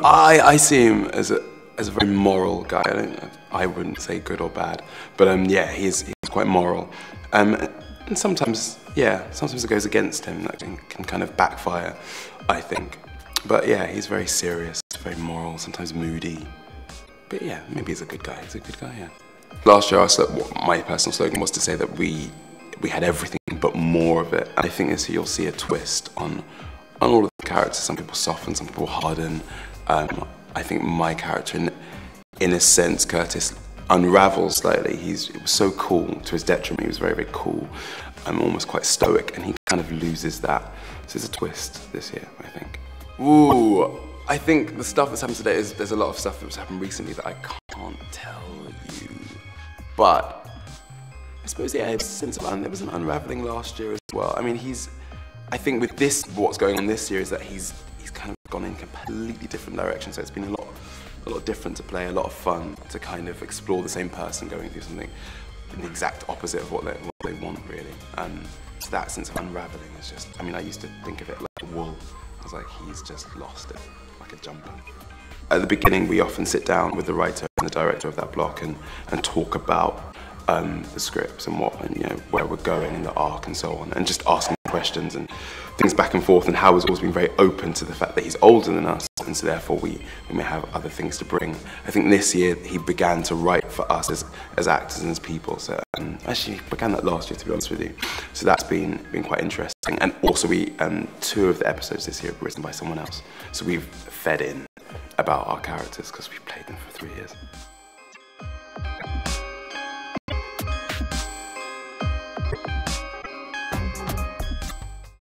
I, I see him as a, as a very moral guy. I, don't, I wouldn't say good or bad, but um, yeah, he's, he's quite moral. Um, and sometimes, yeah, sometimes it goes against him. That can, can kind of backfire, I think. But yeah, he's very serious, very moral, sometimes moody. But yeah, maybe he's a good guy. He's a good guy, yeah. Last year, my personal slogan was to say that we we had everything but more of it. And I think this year you'll see a twist on on all of the characters. Some people soften, some people harden. Um, I think my character, in, in a sense, Curtis, unravels slightly. He's it was so cool to his detriment. He was very, very cool. I'm almost quite stoic, and he kind of loses that. So it's a twist this year, I think. Ooh, I think the stuff that's happened today is there's a lot of stuff that's happened recently that I can't tell you. But I suppose yeah, since there was an unraveling last year as well. I mean, he's. I think with this, what's going on this year is that he's gone in completely different direction. So it's been a lot, a lot different to play, a lot of fun to kind of explore the same person going through something in the exact opposite of what they, what they want really. Um, so that sense of unraveling is just. I mean, I used to think of it like wool. I was like, he's just lost it, like a jumper. At the beginning, we often sit down with the writer and the director of that block and, and talk about um, the scripts and what and you know where we're going in the arc and so on, and just asking questions and things back and forth. And Howard's always been very open to the fact that he's older than us, and so therefore we, we may have other things to bring. I think this year he began to write for us as, as actors and as people. So um, actually he began that last year, to be honest with you. So that's been been quite interesting. And also we um, two of the episodes this year were written by someone else. So we've fed in about our characters because we've played them for three years.